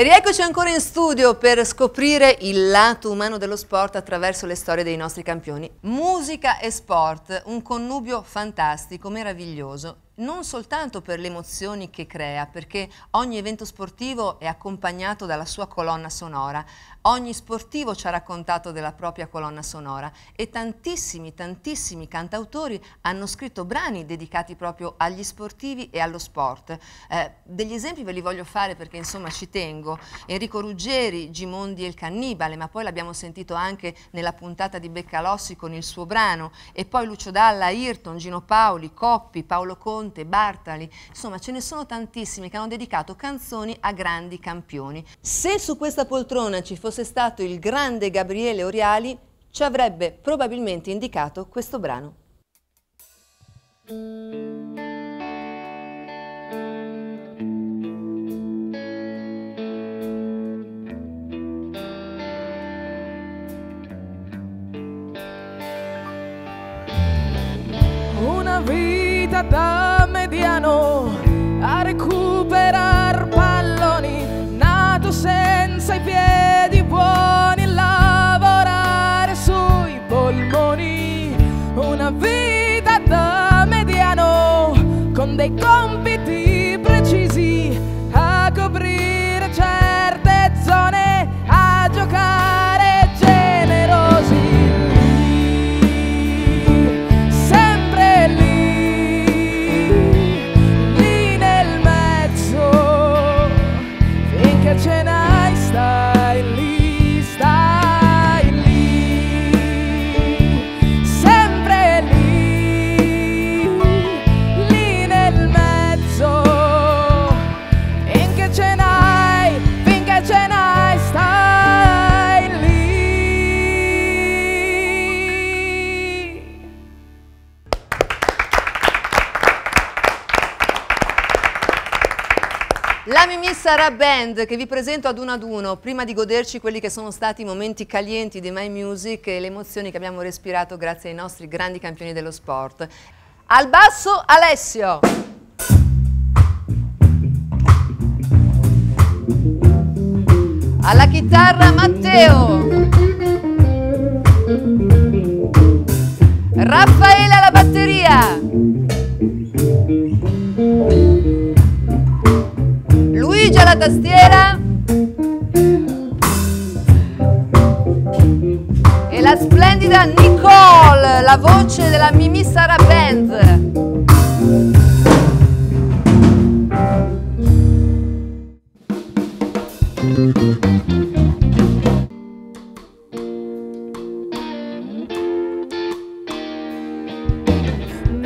E rieccoci ancora in studio per scoprire il lato umano dello sport attraverso le storie dei nostri campioni. Musica e sport, un connubio fantastico, meraviglioso non soltanto per le emozioni che crea, perché ogni evento sportivo è accompagnato dalla sua colonna sonora, ogni sportivo ci ha raccontato della propria colonna sonora e tantissimi, tantissimi cantautori hanno scritto brani dedicati proprio agli sportivi e allo sport. Eh, degli esempi ve li voglio fare perché insomma ci tengo. Enrico Ruggeri, Gimondi e il Cannibale, ma poi l'abbiamo sentito anche nella puntata di Beccalossi con il suo brano, e poi Lucio Dalla, Ayrton, Gino Paoli, Coppi, Paolo Conte, Conte, Bartali, insomma ce ne sono tantissimi che hanno dedicato canzoni a grandi campioni. Se su questa poltrona ci fosse stato il grande Gabriele Oriali, ci avrebbe probabilmente indicato questo brano. Una vita da mediano a recuperar palloni, nato senza i piedi buoni, lavorare sui polmoni. Una vita da mediano con dei compiti Band che vi presento ad uno ad uno, prima di goderci quelli che sono stati i momenti calienti di My Music e le emozioni che abbiamo respirato grazie ai nostri grandi campioni dello sport. Al basso Alessio. Alla chitarra Matteo. Raffaele alla batteria. Tastiera e la splendida Nicole, la voce della Mimi Sara Band.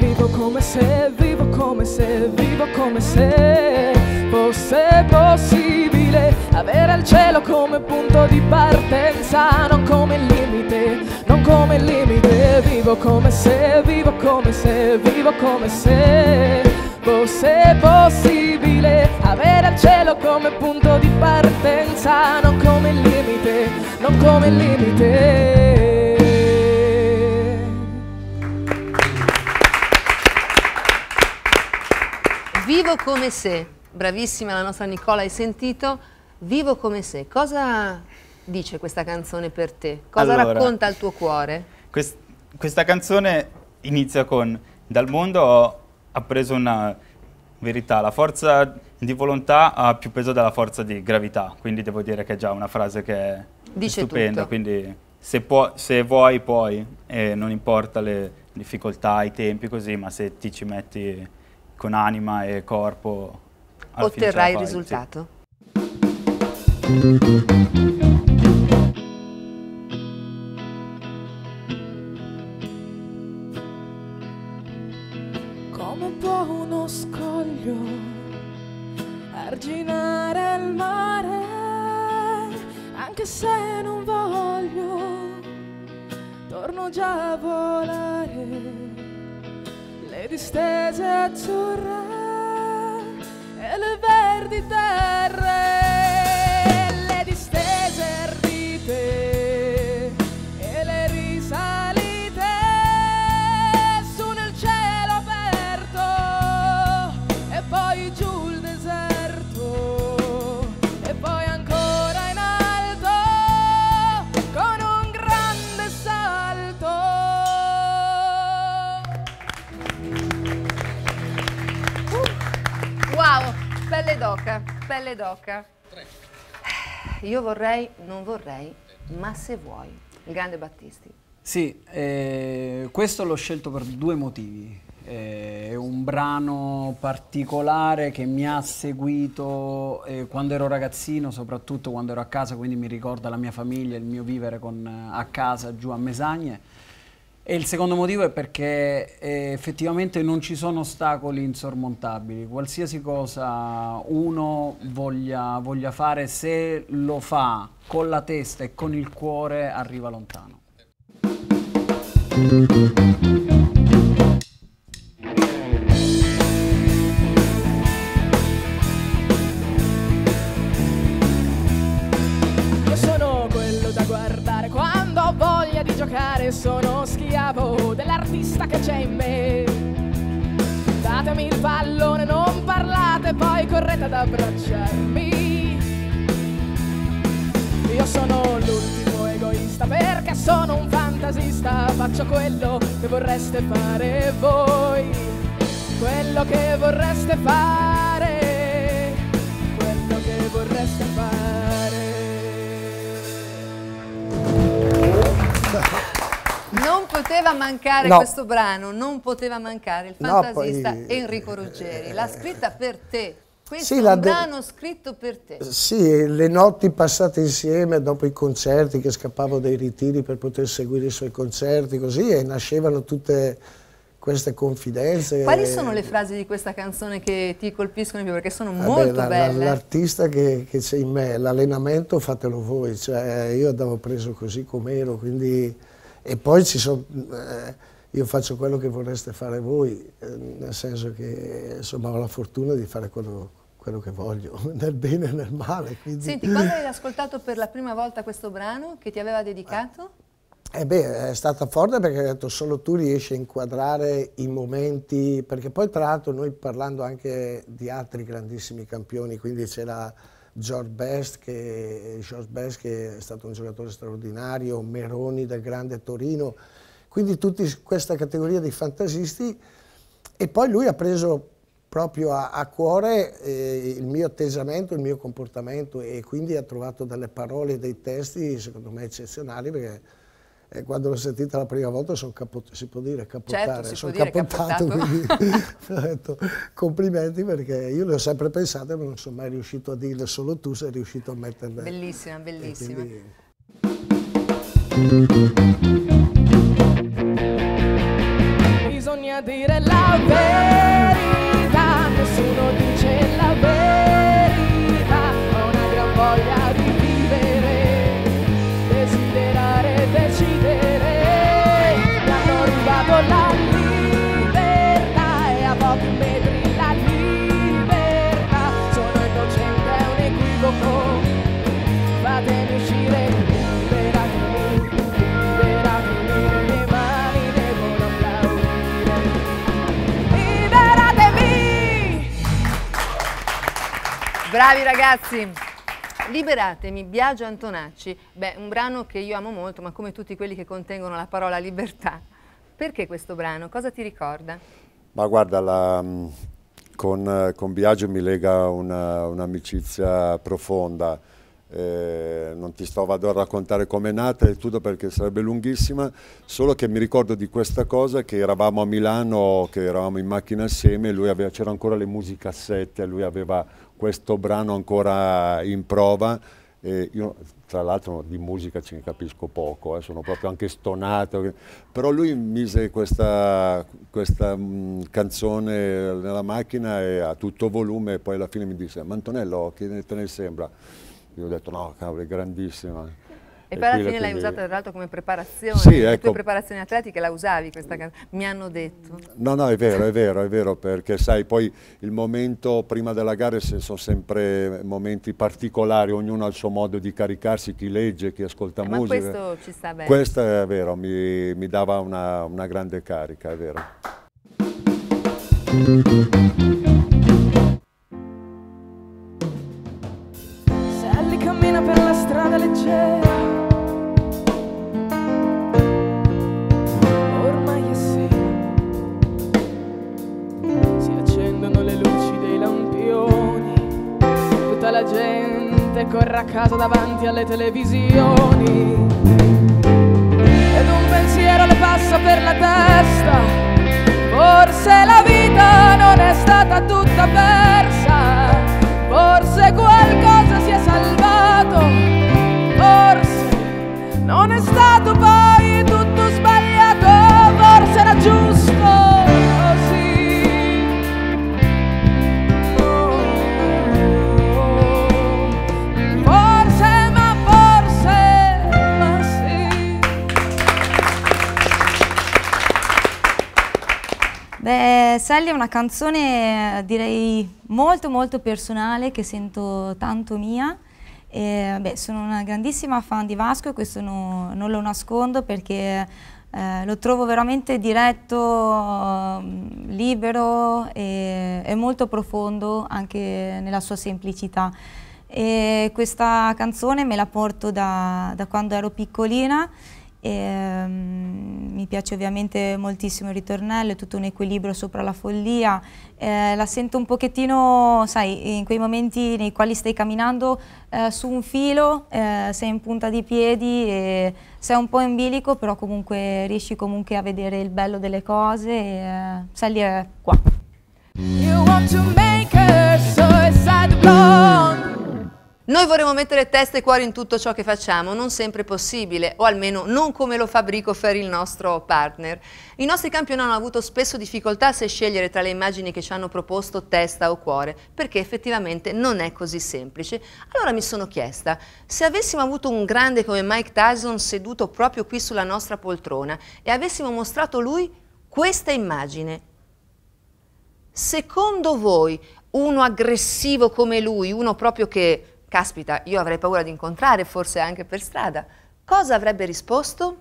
Vivo come se, vivo come se, vivo come se partenza, non come limite, non come limite. Vivo come se, vivo come se, vivo come se fosse possibile avere il cielo come punto di partenza, non come limite, non come limite. Vivo come se, bravissima la nostra Nicola, hai sentito? Vivo come se, cosa dice questa canzone per te? Cosa Allora, racconta il tuo cuore? Quest- questa canzone inizia con Dal mondo ho appreso una verità, la forza di volontà ha più peso della forza di gravità, quindi devo dire che è già una frase che è Dice stupenda, tutto. quindi se, può- se vuoi puoi e non importa le difficoltà, i tempi così, ma se ti ci metti con anima e corpo Otterrai il fai, sì. Pelle d'oca. Io vorrei, non vorrei, ma se vuoi. Il grande Battisti. Sì, eh, questo l'ho scelto per due motivi. Eh, è un brano particolare che mi ha seguito eh, quando ero ragazzino, soprattutto quando ero a casa, quindi mi ricorda la mia famiglia, il mio vivere con, a casa giù a Mesagne e il secondo motivo è perché eh, effettivamente non ci sono ostacoli insormontabili. Qualsiasi cosa uno voglia, voglia fare, se lo fa con la testa e con il cuore, arriva lontano. Vorreste fare voi, quello che vorreste fare, quello che vorreste fare. Non poteva mancare no. questo brano, non poteva mancare il fantasista no, poi, Enrico Ruggeri. L'ha scritta per te. Questo sì, è un brano scritto per te. Sì, le notti passate insieme dopo i concerti, che scappavo dai ritiri per poter seguire i suoi concerti, così, e nascevano tutte queste confidenze. Quali sono le frasi di questa canzone che ti colpiscono più? Perché sono Vabbè, molto la, belle. L'artista che, che c'è in me, l'allenamento fatelo voi, cioè, io andavo preso così com'ero, quindi e poi ci sono, eh, io faccio quello che vorreste fare voi, eh, nel senso che insomma ho la fortuna di fare quello, quello che voglio, nel bene e nel male. Quindi... Senti, quando hai ascoltato per la prima volta questo brano che ti aveva dedicato? Eh beh, è stata forte perché ha detto solo tu riesci a inquadrare i momenti, perché poi tra l'altro noi parlando anche di altri grandissimi campioni, quindi c'era George Best che, George Best che è stato un giocatore straordinario, Meroni del grande Torino, quindi tutta questa categoria di fantasisti e poi lui ha preso proprio a, a cuore eh, il mio atteggiamento, il mio comportamento e quindi ha trovato delle parole e dei testi secondo me eccezionali perché e quando l'ho sentita la prima volta sono capot- si può dire capottare, certo, sono dire capottato, quindi ho detto complimenti perché io le ho sempre pensate ma non sono mai riuscito a dirle, solo tu sei riuscito a metterle. Bellissima, bellissima. Quindi... Bisogna dire la verità, Bravi ragazzi! Liberatemi, Biagio Antonacci. Beh, un brano che io amo molto, ma come tutti quelli che contengono la parola libertà. Perché questo brano? Cosa ti ricorda? Ma guarda, la, mm, con, con, Biagio mi lega un'amicizia profonda. Eh, non ti sto vado a raccontare com'è nata e tutto perché sarebbe lunghissima, solo che mi ricordo di questa cosa che eravamo a Milano, che eravamo in macchina assieme, c'era ancora le musicassette, lui aveva questo brano ancora in prova. Eh, io tra l'altro di musica ci capisco poco, eh, sono proprio anche stonato, però lui mise questa, questa mh, mm, canzone nella macchina e a tutto volume e poi alla fine mi disse ma Antonello che te ne sembra? Io ho detto no, cavolo, è grandissima. E, poi alla fine l'hai usata tra l'altro come preparazione, sì, le ecco. tue preparazioni atletiche la usavi questa canzone, mi hanno detto. No, no, è vero, è vero, è vero, perché sai, poi il momento prima della gara sono sempre momenti particolari, ognuno ha il suo modo di caricarsi, chi legge, chi ascolta eh, musica. Ma questo ci sta bene. Questo è vero, mi, mi dava una, una grande carica, è vero. Corre a casa davanti alle televisioni. Ed un pensiero le passa per la testa. Forse la vita non è stata tutta persa, forse qualcosa si è salvato, forse non è stato poi tutto Beh, Sally è una canzone direi molto molto personale che sento tanto mia. E, beh, sono una grandissima fan di Vasco e questo no- non lo nascondo perché eh, lo trovo veramente diretto, mm, libero e, e molto profondo anche nella sua semplicità. E questa canzone me la porto da, da quando ero piccolina e, mm, mi piace ovviamente moltissimo il ritornello, è tutto un equilibrio sopra la follia. Eh, la sento un pochettino, sai, in quei momenti nei quali stai camminando eh, su un filo, eh, sei in punta di piedi e sei un po' in bilico, però comunque riesci comunque a vedere il bello delle cose e eh, Sally è qua. You want to make her suicide. Noi vorremmo mettere testa e cuore in tutto ciò che facciamo, non sempre possibile, o almeno non come lo fa Bricofer, il nostro partner. I nostri campioni hanno avuto spesso difficoltà se scegliere tra le immagini che ci hanno proposto testa o cuore, perché effettivamente non è così semplice. Allora mi sono chiesta, se avessimo avuto un grande come Mike Tyson seduto proprio qui sulla nostra poltrona e avessimo mostrato lui questa immagine, secondo voi uno aggressivo come lui, uno proprio che caspita, io avrei paura di incontrare, forse anche per strada, cosa avrebbe risposto?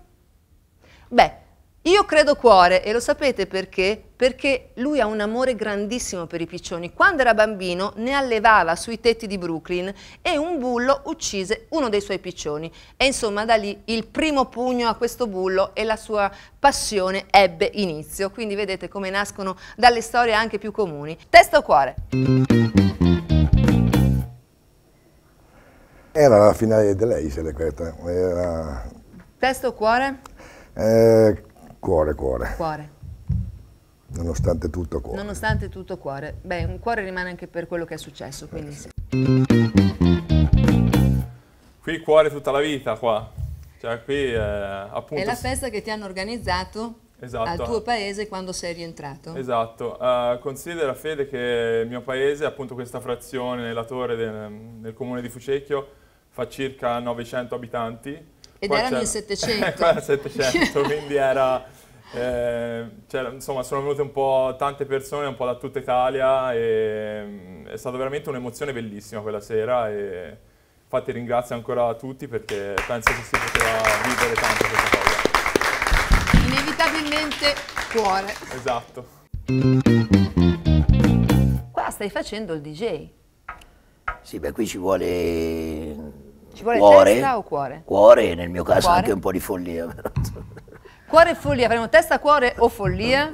Beh, io credo cuore e lo sapete perché? Perché lui ha un amore grandissimo per i piccioni. Quando era bambino ne allevava sui tetti di Brooklyn e un bullo uccise uno dei suoi piccioni. E insomma da lì il primo pugno a questo bullo e la sua passione ebbe inizio. Quindi vedete come nascono dalle storie anche più comuni. Testa o cuore? Era la finale dell'Eisele questa, era Testa o cuore? eh, cuore, cuore, Cuore. nonostante tutto cuore. Nonostante tutto cuore. Beh, un cuore rimane anche per quello che è successo, quindi sì. Qui cuore tutta la vita qua. Cioè qui eh, appunto... È la festa che ti hanno organizzato Esatto. al tuo paese quando sei rientrato. Esatto, Eh, considera Fede che il mio paese, appunto questa frazione, la torre del, del comune di Fucecchio, fa circa 900 abitanti. Ed Qua erano in 700. Qua era 700, quindi era... eh, c'era- insomma, sono venute un po' tante persone, un po' da tutta Italia e mm, è stata veramente un'emozione bellissima quella sera e infatti ringrazio ancora tutti perché penso che si poteva vivere tanto questa cosa. Inevitabilmente cuore. Esatto. Qua stai facendo il DJ. Sì, beh, qui ci vuole, Ci vuole cuore, testa o cuore? cuore nel mio caso Cuore? anche un po' di follia. però. Cuore e follia, avremo testa, cuore o follia?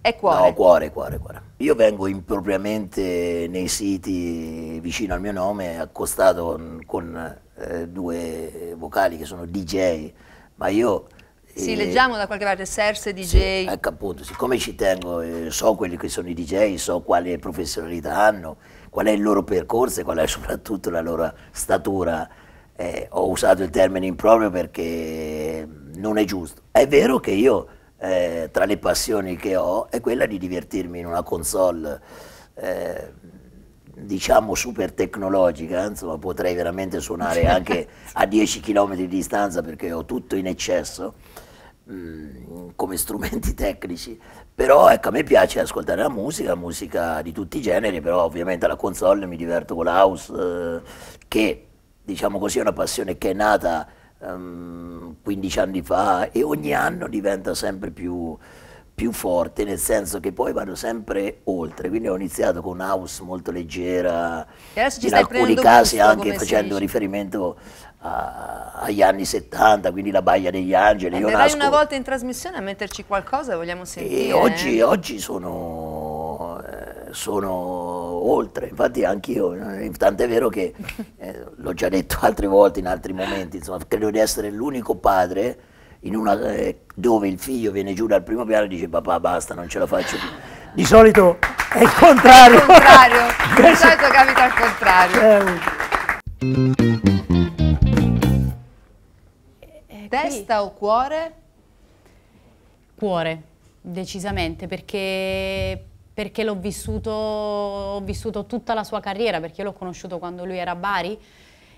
È cuore. No, cuore, cuore, cuore. Io vengo impropriamente nei siti vicino al mio nome, accostato con, con, eh, due vocali che sono DJ, ma io... Sì, eh, leggiamo da qualche parte Serse DJ. Sì, ecco appunto, siccome ci tengo, eh, so quelli che sono i DJ, so quale professionalità hanno, qual è il loro percorso e qual è soprattutto la loro statura. Eh, ho usato il termine improprio perché non è giusto. È vero che io, eh, tra le passioni che ho, è quella di divertirmi in una console, eh, diciamo super tecnologica, insomma potrei veramente suonare anche a 10 km di distanza perché ho tutto in eccesso mm, come strumenti tecnici, però ecco a me piace ascoltare la musica, musica di tutti i generi, però ovviamente alla console mi diverto con l'house, eh, che diciamo così è una passione che è nata ehm, 15 anni fa e ogni anno diventa sempre più, più forte, nel senso che poi vado sempre oltre, quindi ho iniziato con house molto leggera, in alcuni casi anche facendo riferimento a- agli anni 70, quindi la Baia degli Angeli. Io Verrai nasco- una volta in trasmissione a metterci qualcosa, vogliamo sentire. e oggi, eh? oggi sono, eh, sono oltre, infatti anch'io, eh, tant'è vero che eh, l'ho già detto altre volte in altri momenti, insomma, credo di essere l'unico padre una, eh, dove il figlio viene giù dal primo piano e dice papà basta, non ce la faccio più. Di solito è il contrario. Al contrario, di solito capita al contrario. Testa o cuore? Cuore, decisamente, perché, perché l'ho vissuto, ho vissuto tutta la sua carriera, perché l'ho conosciuto quando lui era a Bari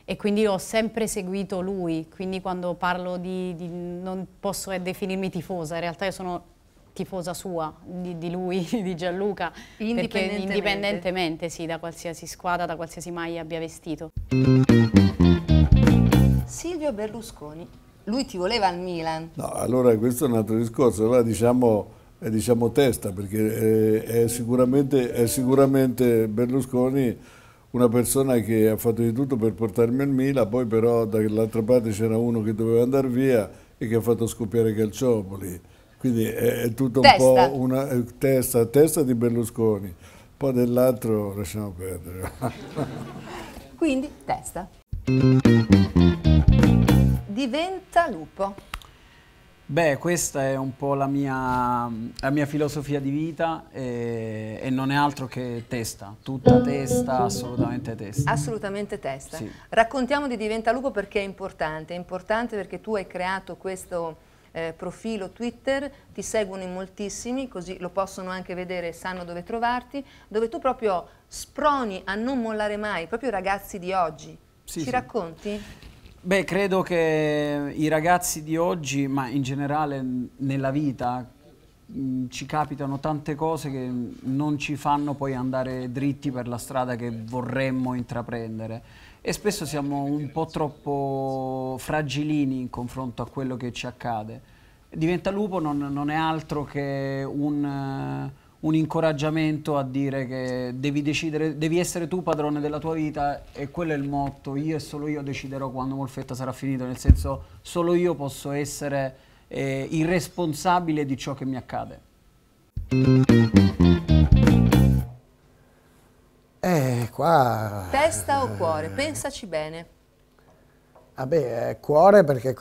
e quindi ho sempre seguito lui, quindi quando parlo di, di non posso definirmi tifosa, in realtà io sono tifosa sua, di, di lui, di Gianluca, indipendentemente. perché indipendentemente sì, da qualsiasi squadra, da qualsiasi maglia abbia vestito. Silvio Berlusconi, lui ti voleva al Milan. No, allora questo è un altro discorso, allora diciamo, eh, diciamo testa, perché è, è, sicuramente, è sicuramente Berlusconi una persona che ha fatto di tutto per portarmi al Milan, poi però dall'altra parte c'era uno che doveva andare via e che ha fatto scoppiare Calciopoli. Quindi è, è tutto un testa. po' una eh, testa, testa di Berlusconi, poi dell'altro lasciamo perdere. Quindi testa. Diventa lupo. Beh, questa è un po' la mia, la mia filosofia di vita e, e, non è altro che testa, tutta testa, assolutamente testa. Assolutamente testa. Sì. Raccontiamo di Diventa Lupo perché è importante, è importante perché tu hai creato questo eh, profilo Twitter, ti seguono in moltissimi, così lo possono anche vedere e sanno dove trovarti, dove tu proprio sproni a non mollare mai, proprio i ragazzi di oggi. Sì, Ci sì. racconti? Beh, credo che i ragazzi di oggi, ma in generale nella vita, mh, ci capitano tante cose che non ci fanno poi andare dritti per la strada che vorremmo intraprendere e spesso siamo un po' troppo fragilini in confronto a quello che ci accade. Diventa lupo non, non è altro che un, eh, un incoraggiamento a dire che devi decidere, devi essere tu padrone della tua vita e quello è il motto, io e solo io deciderò quando Molfetta sarà finito, nel senso solo io posso essere eh, il responsabile di ciò che mi accade. Eh, qua... Testa o cuore? Pensaci bene. Vabbè, eh, cuore perché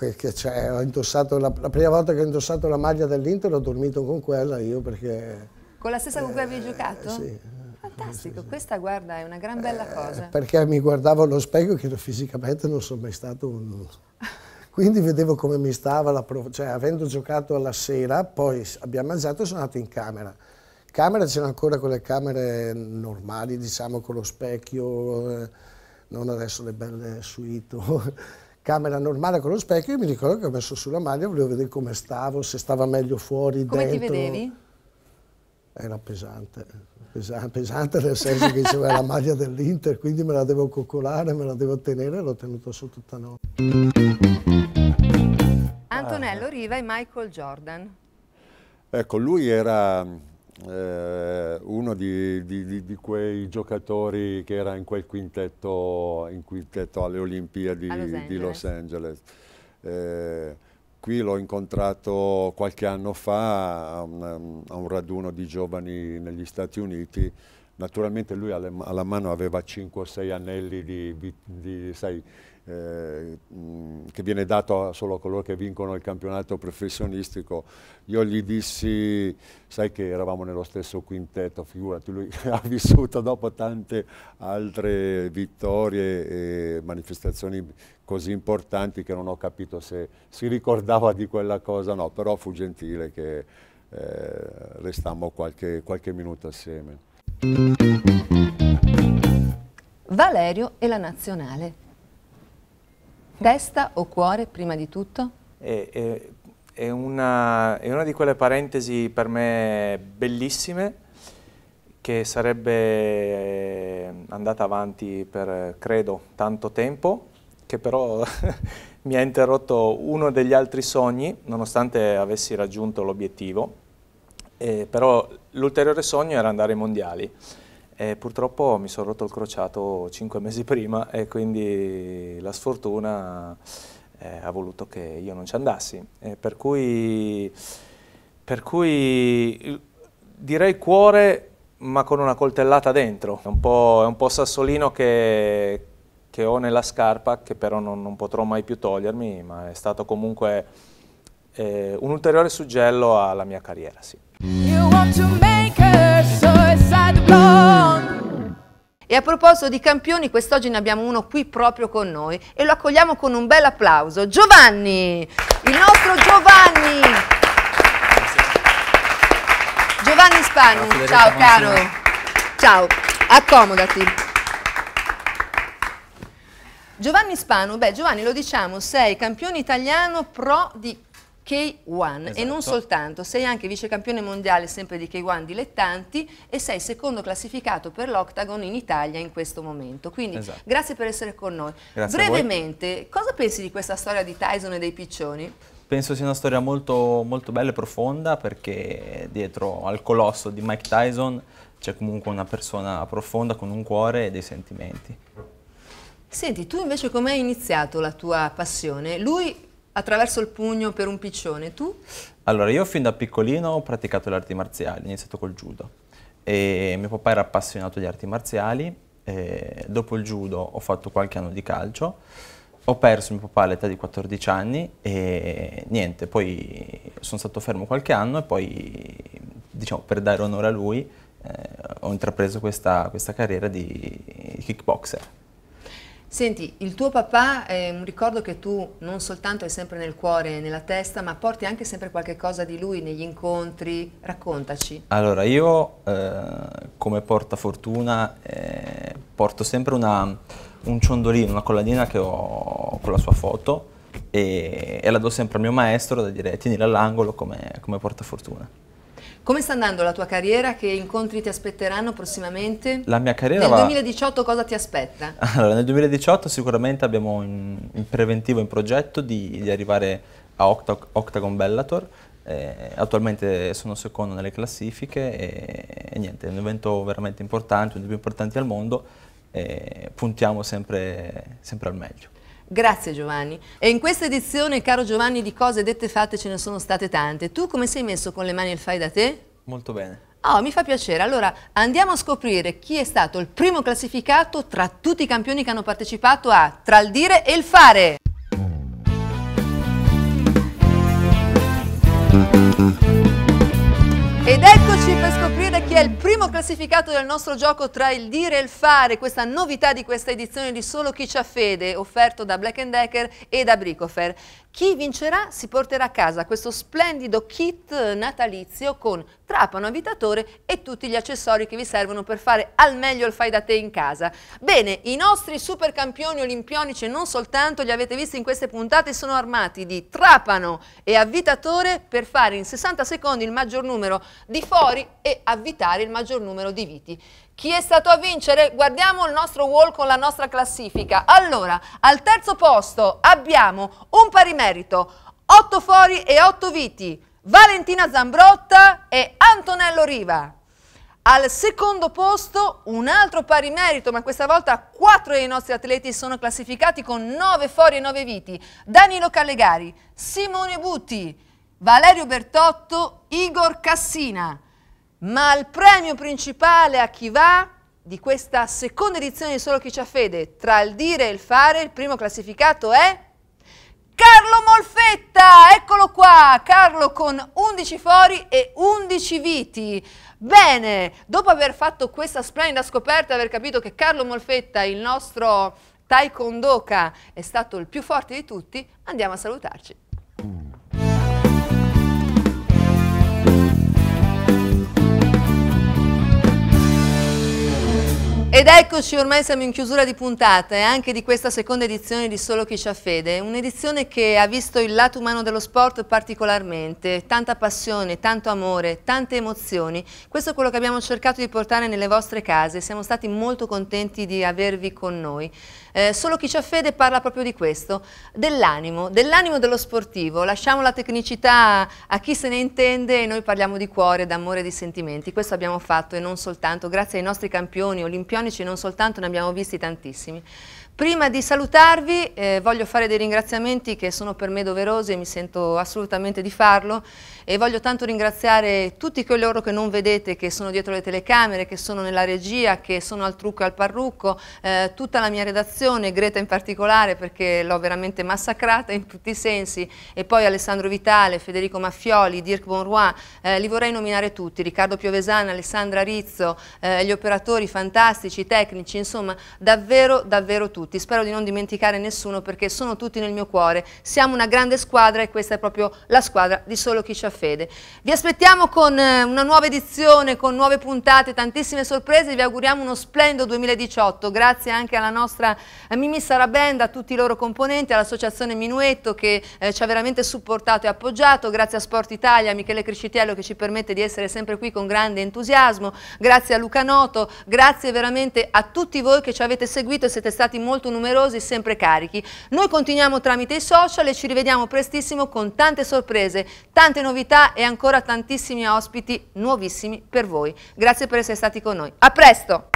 indossato la, la prima volta che ho indossato la maglia dell'Inter ho dormito con quella io perché... Con la stessa con cui avevi giocato? sì. Fantastico, questa guarda è una gran bella cosa. perché mi guardavo allo specchio che fisicamente non sono mai stato un... Quindi vedevo come mi stava, la pro- cioè avendo giocato alla sera, poi abbiamo mangiato e sono andato in camera. Camera c'erano ancora quelle camere normali, diciamo, con lo specchio, eh, non adesso le belle suite. camera normale con lo specchio e mi ricordo che ho messo sulla maglia, volevo vedere come stavo, se stava meglio fuori, Come ti dentro. vedevi? Era pesante, pesante, pesante nel senso che c'era la maglia dell'Inter, quindi me la devo coccolare, me la devo tenere e l'ho tenuto su tutta notte. Antonello Riva e Michael Jordan. Ecco, lui era eh, uno di, di- di- di quei giocatori che era in quel quintetto, in quintetto alle Olimpiadi Los di. Los Angeles. Eh, qui l'ho incontrato qualche anno fa a un, a un raduno di giovani negli Stati Uniti. Naturalmente lui alla mano aveva 5 o 6 anelli di- di- sai, eh, che viene dato solo a coloro che vincono il campionato professionistico. Io gli dissi, sai che eravamo nello stesso quintetto, figurati, lui ha vissuto dopo tante altre vittorie e manifestazioni così importanti che non ho capito se si ricordava di quella cosa no, però fu gentile che eh, restammo qualche, qualche minuto assieme. Valerio e la nazionale. Testa o cuore prima di tutto? È, è- è una, è una di quelle parentesi per me bellissime che sarebbe eh, andata avanti per, credo, tanto tempo, che però mi ha interrotto uno degli altri sogni, nonostante avessi raggiunto l'obiettivo. Eh, però l'ulteriore sogno era andare ai mondiali. E purtroppo mi sono rotto il crociato cinque mesi prima e quindi la sfortuna eh, ha voluto che io non ci andassi. Eh, per cui, per cui direi cuore, ma con una coltellata dentro. È un po', è un po sassolino che, che, ho nella scarpa, che però non, non, potrò mai più togliermi, ma è stato comunque eh, un ulteriore suggello alla mia carriera, sì. E a proposito di campioni, quest'oggi ne abbiamo uno qui proprio con noi e lo accogliamo con un bel applauso. Giovanni, il nostro Giovanni. Giovanni Spanu, ciao caro. Ciao, accomodati. Giovanni Spanu, beh Giovanni lo diciamo, sei campione italiano pro di K1 esatto. e non soltanto, sei anche vice campione mondiale sempre di K1 dilettanti e sei secondo classificato per l'Octagon in Italia in questo momento. Quindi esatto. grazie per essere con noi. Grazie Brevemente, cosa pensi di questa storia di Tyson e dei piccioni? Penso sia una storia molto, molto bella e profonda perché dietro al colosso di Mike Tyson c'è comunque una persona profonda con un cuore e dei sentimenti. Senti, tu invece come hai iniziato la tua passione? Lui attraverso il pugno per un piccione, tu? Allora, io fin da piccolino ho praticato le arti marziali, ho iniziato col judo. E mio papà era appassionato di arti marziali, dopo il judo ho fatto qualche anno di calcio, ho perso mio papà all'età di 14 anni e niente, poi sono stato fermo qualche anno e poi, diciamo, per dare onore a lui, eh, ho intrapreso questa, questa carriera di kickboxer. Senti, il tuo papà è un ricordo che tu non soltanto hai sempre nel cuore e nella testa, ma porti anche sempre qualche cosa di lui negli incontri. Raccontaci. Allora, io eh, come portafortuna eh, porto sempre una, un ciondolino, una collanina che ho con la sua foto e, e la do sempre al mio maestro da dire tienila all'angolo come, come portafortuna. Come sta andando la tua carriera? Che incontri ti aspetteranno prossimamente? La mia carriera Nel va... 2018 cosa ti aspetta? Allora, nel 2018 sicuramente abbiamo in, in preventivo, in progetto di, di arrivare a Octa Octagon Bellator. Eh, attualmente sono secondo nelle classifiche e, e, niente, è un evento veramente importante, uno dei più importanti al mondo e puntiamo sempre, sempre al meglio. Grazie Giovanni. E in questa edizione, caro Giovanni, di cose dette fatte ce ne sono state tante. Tu come sei messo con le mani al fai da te? Molto bene. Oh, mi fa piacere. Allora, andiamo a scoprire chi è stato il primo classificato tra tutti i campioni che hanno partecipato a Tra il dire e il fare. Ed eccoci per scoprire chi è il primo classificato del nostro gioco tra il dire e il fare, questa novità di questa edizione di Solo chi c'ha fede, offerto da Black Decker e da Bricofer. Chi vincerà si porterà a casa questo splendido kit natalizio con trapano, abitatore e tutti gli accessori che vi servono per fare al meglio il fai da te in casa. Bene, i nostri super campioni olimpionici e non soltanto li avete visti in queste puntate sono armati di trapano e avvitatore per fare in 60 secondi il maggior numero di fori e avvitare il maggior numero di viti. Chi è stato a vincere? Guardiamo il nostro wall con la nostra classifica. Allora, al terzo posto abbiamo un pari merito, 8 fori e 8 viti, Valentina Zambrotta e Antonello Riva. Al secondo posto un altro pari merito, ma questa volta quattro dei nostri atleti sono classificati con 9 fori e 9 viti. Danilo Callegari, Simone Butti, Valerio Bertotto, Igor Cassina. Ma il premio principale a chi va di questa seconda edizione di Solo chi c'ha fede, tra il dire e il fare, il primo classificato è Carlo Molfetta, eccolo qua, Carlo con 11 fori e 11 viti. Bene, dopo aver fatto questa splendida scoperta, aver capito che Carlo Molfetta, il nostro taekwondoka, è stato il più forte di tutti, andiamo a salutarci. Ed eccoci, ormai siamo in chiusura di puntata e anche di questa seconda edizione di Solo chi c'ha fede, un'edizione che ha visto il lato umano dello sport particolarmente, tanta passione, tanto amore, tante emozioni. Questo è quello che abbiamo cercato di portare nelle vostre case, siamo stati molto contenti di avervi con noi. Eh, solo chi c'ha fede parla proprio di questo, dell'animo, dell'animo dello sportivo. Lasciamo la tecnicità a chi se ne intende e noi parliamo di cuore, d'amore e di sentimenti. Questo abbiamo fatto e non soltanto, grazie ai nostri campioni olimpionici, non soltanto ne abbiamo visti tantissimi. Prima di salutarvi eh, voglio fare dei ringraziamenti che sono per me doverosi e mi sento assolutamente di farlo. E voglio tanto ringraziare tutti coloro che non vedete, che sono dietro le telecamere, che sono nella regia, che sono al trucco e al parrucco, eh, tutta la mia redazione, Greta in particolare perché l'ho veramente massacrata in tutti i sensi. E poi Alessandro Vitale, Federico Maffioli, Dirk Bonroy, eh, li vorrei nominare tutti, Riccardo Piovesana, Alessandra Rizzo, eh, gli operatori fantastici, i tecnici, insomma davvero davvero tutti tutti, spero di non dimenticare nessuno perché sono tutti nel mio cuore, siamo una grande squadra e questa è proprio la squadra di Solo Chi c'ha fede. Vi aspettiamo con eh, una nuova edizione, con nuove puntate, tantissime sorprese, vi auguriamo uno splendido 2018, grazie anche alla nostra eh, Mimi Sarabenda, a tutti i loro componenti, all'associazione Minuetto che eh, ci ha veramente supportato e appoggiato, grazie a Sport Italia, a Michele Criscitiello che ci permette di essere sempre qui con grande entusiasmo, grazie a Luca Noto, grazie veramente a tutti voi che ci avete seguito e siete stati molto molto numerosi, sempre carichi. Noi continuiamo tramite i social e ci rivediamo prestissimo con tante sorprese, tante novità e ancora tantissimi ospiti nuovissimi per voi. Grazie per essere stati con noi. A presto!